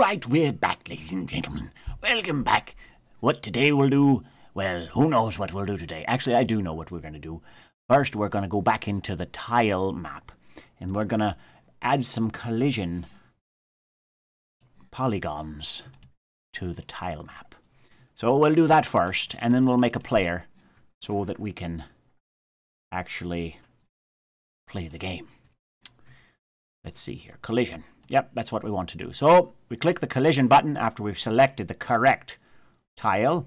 right, we're back, ladies and gentlemen. Welcome back. What today we'll do, well, who knows what we'll do today. Actually, I do know what we're going to do. First, we're going to go back into the tile map, and we're going to add some collision polygons to the tile map. So we'll do that first, and then we'll make a player so that we can actually play the game. Let's see here. Collision. Yep, that's what we want to do. So we click the collision button after we've selected the correct tile.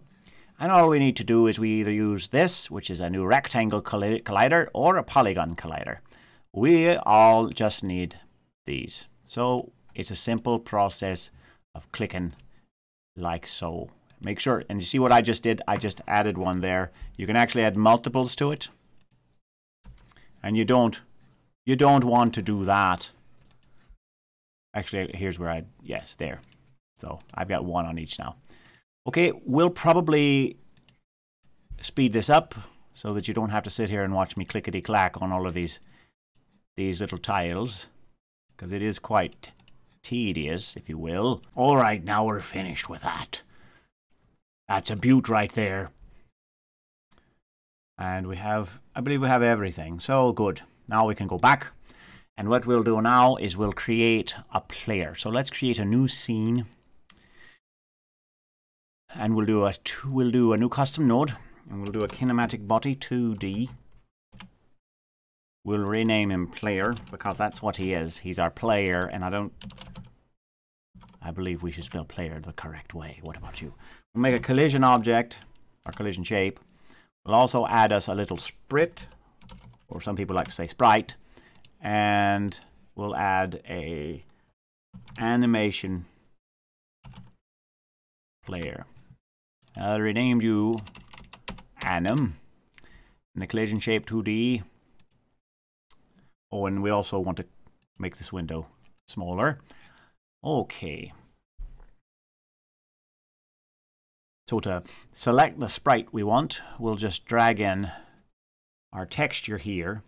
And all we need to do is we either use this, which is a new rectangle collider, or a polygon collider. We all just need these. So it's a simple process of clicking like so. Make sure, and you see what I just did? I just added one there. You can actually add multiples to it. And you don't, you don't want to do that. Actually, here's where I, yes, there. So I've got one on each now. Okay, we'll probably speed this up so that you don't have to sit here and watch me clickety-clack on all of these these little tiles because it is quite tedious, if you will. All right, now we're finished with that. That's a beaut right there. And we have, I believe we have everything. So good. Now we can go back. And what we'll do now is we'll create a player. So let's create a new scene. And we'll do a we'll do a new custom node. And we'll do a kinematic body 2D. We'll rename him player because that's what he is. He's our player and I don't I believe we should spell player the correct way. What about you? We'll make a collision object, or collision shape. We'll also add us a little sprit, or some people like to say sprite, and we'll add a animation player. I'll rename you Anim in the collision shape 2D. Oh, and we also want to make this window smaller. Okay. So to select the sprite we want, we'll just drag in our texture here.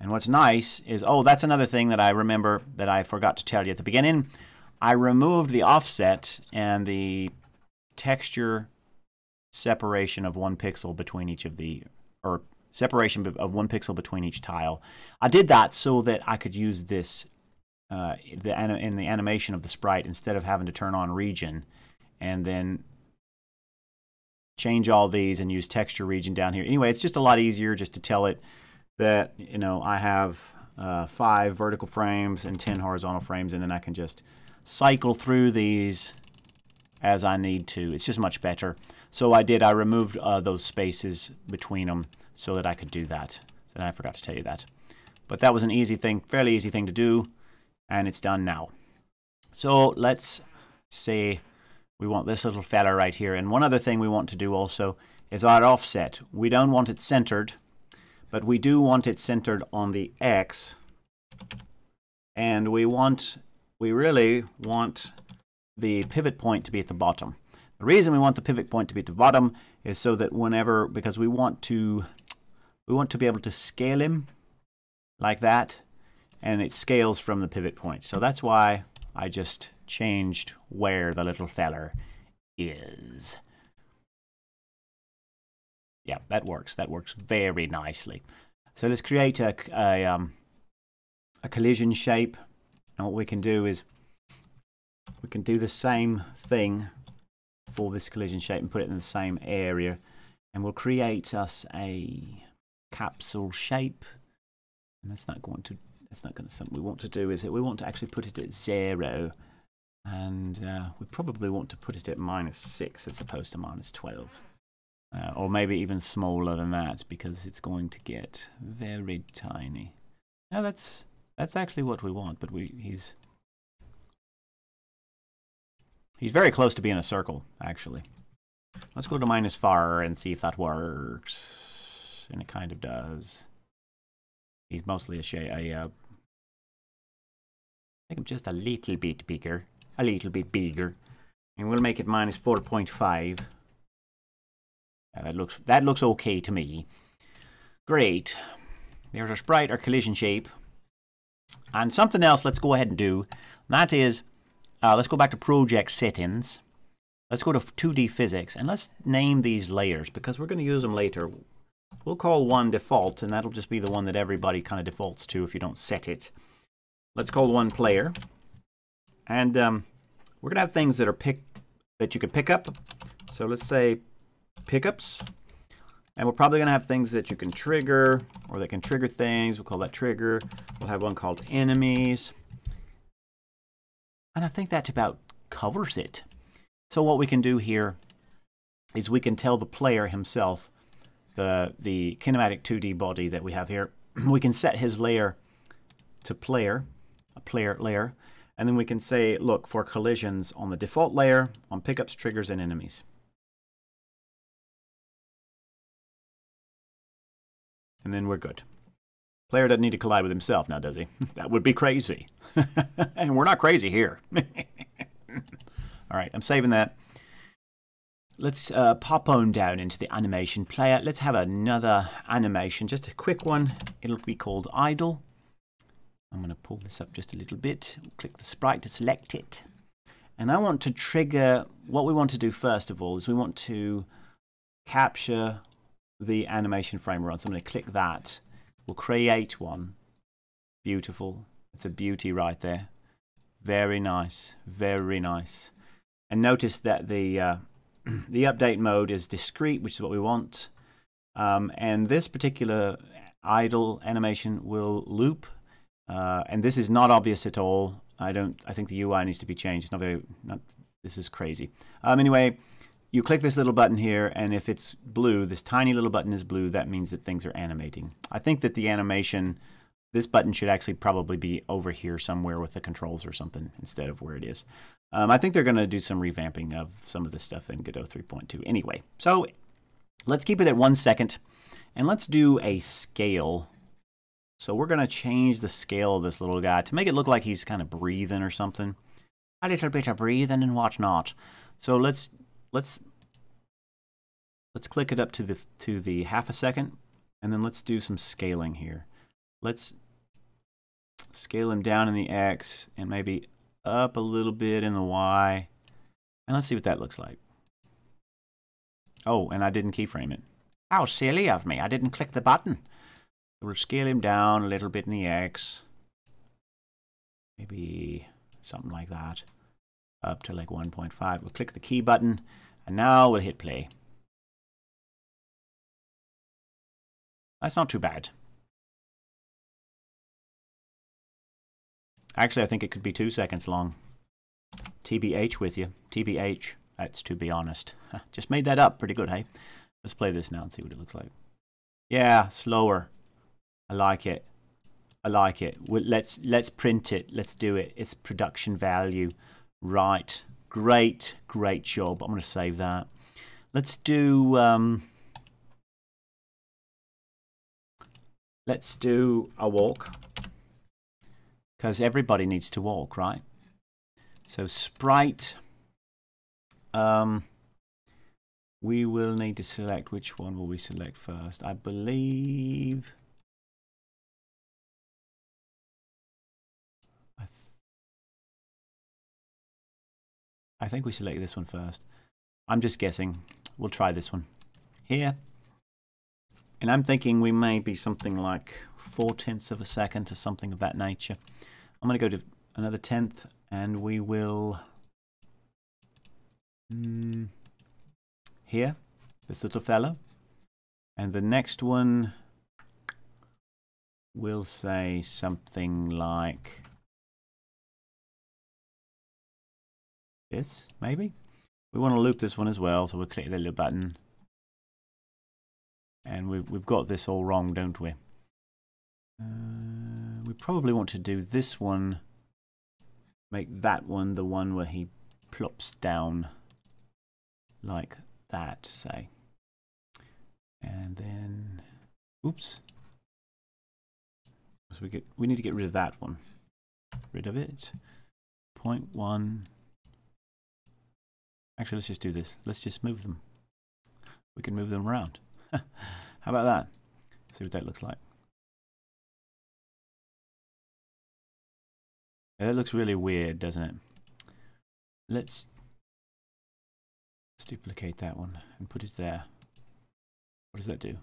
And what's nice is, oh, that's another thing that I remember that I forgot to tell you at the beginning. I removed the offset and the texture separation of one pixel between each of the, or separation of one pixel between each tile. I did that so that I could use this uh, the in the animation of the sprite instead of having to turn on region and then change all these and use texture region down here. Anyway, it's just a lot easier just to tell it that, you know, I have uh, five vertical frames and 10 horizontal frames and then I can just cycle through these as I need to. It's just much better. So I did, I removed uh, those spaces between them so that I could do that. And I forgot to tell you that. But that was an easy thing, fairly easy thing to do and it's done now. So let's say we want this little fella right here. And one other thing we want to do also is our offset. We don't want it centered, but we do want it centered on the X. And we want, we really want the pivot point to be at the bottom. The reason we want the pivot point to be at the bottom is so that whenever, because we want to, we want to be able to scale him like that and it scales from the pivot point. So that's why I just changed where the little feller is. Yeah, that works. That works very nicely. So let's create a, a, um, a collision shape. And what we can do is we can do the same thing for this collision shape and put it in the same area. And we'll create us a capsule shape. And that's not going to that's not going to something we want to do is it we want to actually put it at zero and uh, we probably want to put it at minus 6 as opposed to minus 12 uh, or maybe even smaller than that because it's going to get very tiny. Now that's that's actually what we want but we he's he's very close to being a circle actually. Let's go to minus 4 and see if that works. And it kind of does. He's mostly a shade. I uh, make him just a little bit bigger, a little bit bigger, and we'll make it minus four point five. That looks that looks okay to me. Great. There's our sprite, our collision shape. And something else let's go ahead and do. That is, uh, let's go back to project settings. Let's go to 2D physics and let's name these layers because we're going to use them later. We'll call one default and that'll just be the one that everybody kind of defaults to if you don't set it. Let's call one player. And um, we're going to have things that are pick that you can pick up. So let's say pickups. And we're probably going to have things that you can trigger or that can trigger things. We'll call that trigger. We'll have one called enemies. And I think that about covers it. So what we can do here is we can tell the player himself, the, the kinematic 2D body that we have here, we can set his layer to player, a player layer, and then we can say, look, for collisions on the default layer, on pickups, triggers, and enemies. And then we're good. Player doesn't need to collide with himself now, does he? that would be crazy. and we're not crazy here. All right, I'm saving that. Let's uh, pop on down into the animation player. Let's have another animation, just a quick one. It'll be called idle. I'm going to pull this up just a little bit. Click the sprite to select it. And I want to trigger, what we want to do first of all is we want to capture the animation frame we're on. So I'm going to click that. We'll create one. Beautiful. It's a beauty right there. Very nice. Very nice. And notice that the, uh, the update mode is discrete, which is what we want. Um, and this particular idle animation will loop. Uh, and this is not obvious at all. I don't. I think the UI needs to be changed. It's not very. Not. This is crazy. Um, anyway, you click this little button here, and if it's blue, this tiny little button is blue. That means that things are animating. I think that the animation this button should actually probably be over here somewhere with the controls or something instead of where it is. Um, I think they're going to do some revamping of some of this stuff in Godot 3.2 anyway. So let's keep it at one second and let's do a scale. So we're going to change the scale of this little guy to make it look like he's kind of breathing or something. A little bit of breathing and whatnot. So let's let's let's click it up to the to the half a second and then let's do some scaling here. Let's scale him down in the X and maybe up a little bit in the Y. And let's see what that looks like. Oh, and I didn't keyframe it. How silly of me. I didn't click the button. We'll scale him down a little bit in the X. Maybe something like that. Up to like 1.5. We'll click the key button. And now we'll hit play. That's not too bad. Actually, I think it could be two seconds long. TBH with you. TBH. That's to be honest. Just made that up. Pretty good, hey? Let's play this now and see what it looks like. Yeah, slower. I like it. I like it. Let's let's print it. Let's do it. It's production value. Right. Great, great job. I'm going to save that. Let's do... Um, let's do a walk because everybody needs to walk, right? So sprite, um, we will need to select which one will we select first. I believe. I, th I think we select this one first. I'm just guessing. We'll try this one here. And I'm thinking we may be something like four tenths of a second or something of that nature. I'm going to go to another tenth and we will mm, here, this little fellow. And the next one will say something like this, maybe. We want to loop this one as well, so we'll click the little button. And we've, we've got this all wrong, don't we? Uh, we probably want to do this one, make that one the one where he plops down like that, say. And then, oops. So we get, we need to get rid of that one. Rid of it. Point one. Actually, let's just do this. Let's just move them. We can move them around. How about that? See what that looks like. Yeah, that looks really weird, doesn't it? let's let's duplicate that one and put it there. What does that do?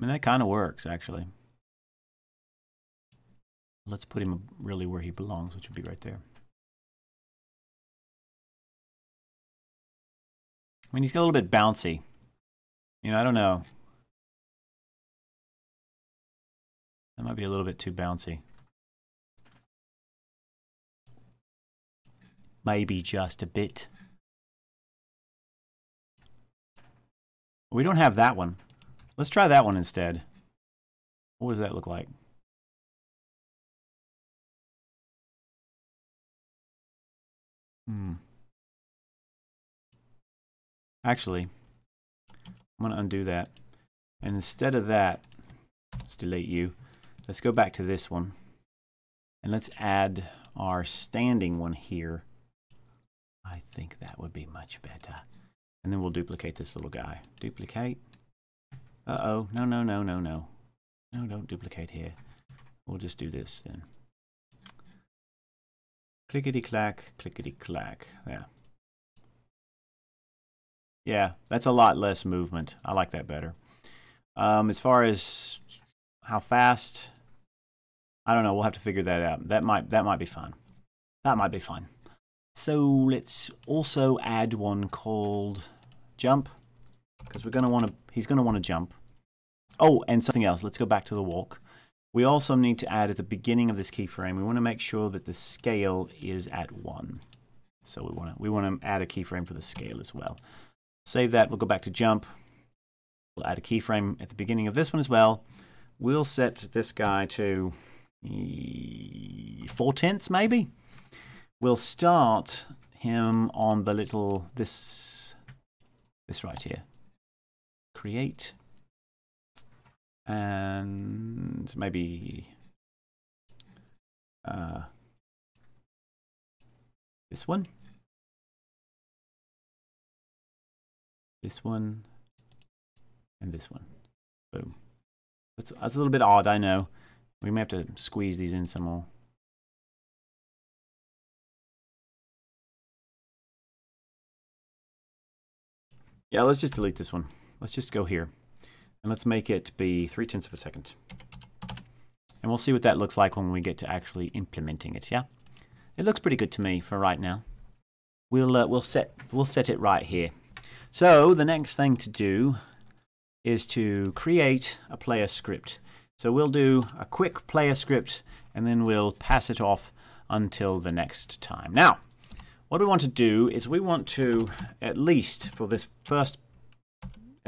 I mean, that kind of works, actually. Let's put him really where he belongs, which would be right there. I mean, he's got a little bit bouncy. You know, I don't know. That might be a little bit too bouncy. Maybe just a bit. We don't have that one. Let's try that one instead. What does that look like? Hmm. Actually, I'm going to undo that. And instead of that, let's delete you. Let's go back to this one. And let's add our standing one here. I think that would be much better. And then we'll duplicate this little guy. Duplicate. Uh-oh. No, no, no, no, no. No, don't duplicate here. We'll just do this then. Clickety-clack, clickety-clack. Yeah. Yeah, that's a lot less movement. I like that better. Um, as far as how fast, I don't know. We'll have to figure that out. That might that might be fun. That might be fun. So let's also add one called jump because we're gonna want to. He's gonna want to jump. Oh, and something else. Let's go back to the walk. We also need to add at the beginning of this keyframe, we want to make sure that the scale is at 1. So we want to we want to add a keyframe for the scale as well. Save that, we'll go back to jump. We'll add a keyframe at the beginning of this one as well. We'll set this guy to 4 tenths maybe. We'll start him on the little, this, this right here. Create and maybe uh, this one, this one, and this one. Boom. That's, that's a little bit odd, I know. We may have to squeeze these in some more. Yeah, let's just delete this one. Let's just go here. And let's make it be 3 tenths of a second. And we'll see what that looks like when we get to actually implementing it, yeah? It looks pretty good to me for right now. We'll, uh, we'll, set, we'll set it right here. So the next thing to do is to create a player script. So we'll do a quick player script and then we'll pass it off until the next time. Now, what we want to do is we want to, at least for this first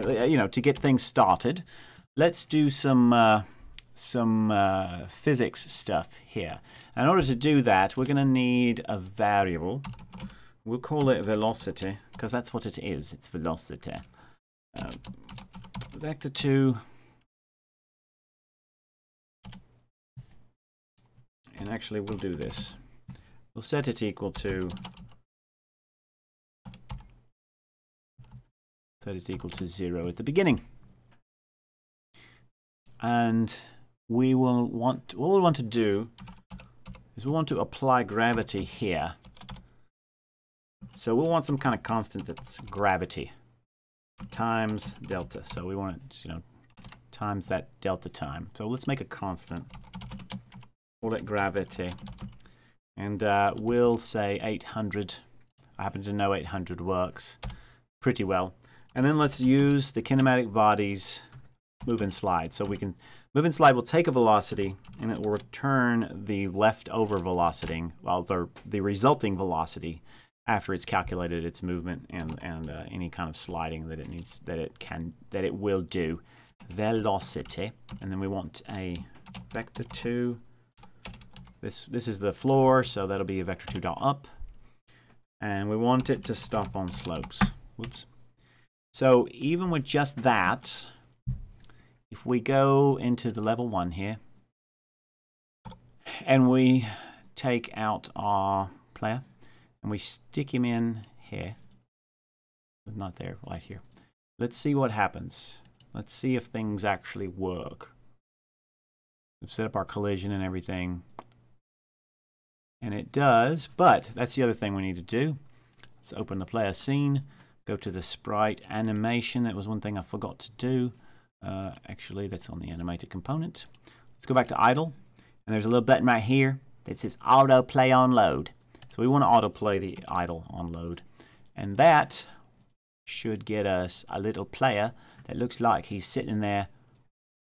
uh, you know, to get things started, let's do some uh, some uh, physics stuff here. In order to do that, we're going to need a variable. We'll call it velocity because that's what it is. It's velocity. Uh, vector 2 and actually we'll do this. We'll set it equal to set it equal to zero at the beginning. And we will want, what we want to do is we want to apply gravity here. So we'll want some kind of constant that's gravity times delta. So we want it, you know, times that delta time. So let's make a constant. Call it gravity. And uh, we'll say 800. I happen to know 800 works pretty well. And then let's use the kinematic bodies move and slide. So we can move and slide will take a velocity and it will return the leftover velocity, well, the, the resulting velocity after it's calculated its movement and, and uh, any kind of sliding that it needs, that it can, that it will do. Velocity. And then we want a vector 2. This, this is the floor, so that'll be a vector 2 dot up. And we want it to stop on slopes. Whoops. So even with just that, if we go into the level one here, and we take out our player, and we stick him in here, not there, right here. Let's see what happens. Let's see if things actually work. We've set up our collision and everything. And it does, but that's the other thing we need to do. Let's open the player scene, go to the sprite animation. That was one thing I forgot to do. Uh, actually, that's on the animated component. Let's go back to idle. And there's a little button right here that says auto play on load. So we want to autoplay the idle on load. And that should get us a little player that looks like he's sitting there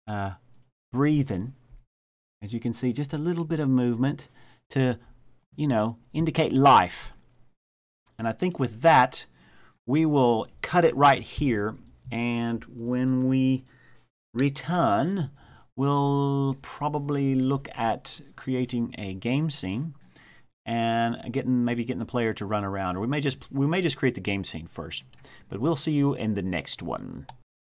uh, breathing. As you can see, just a little bit of movement to, you know, indicate life. And I think with that, we will cut it right here. And when we return, we'll probably look at creating a game scene and getting maybe getting the player to run around or we may just we may just create the game scene first but we'll see you in the next one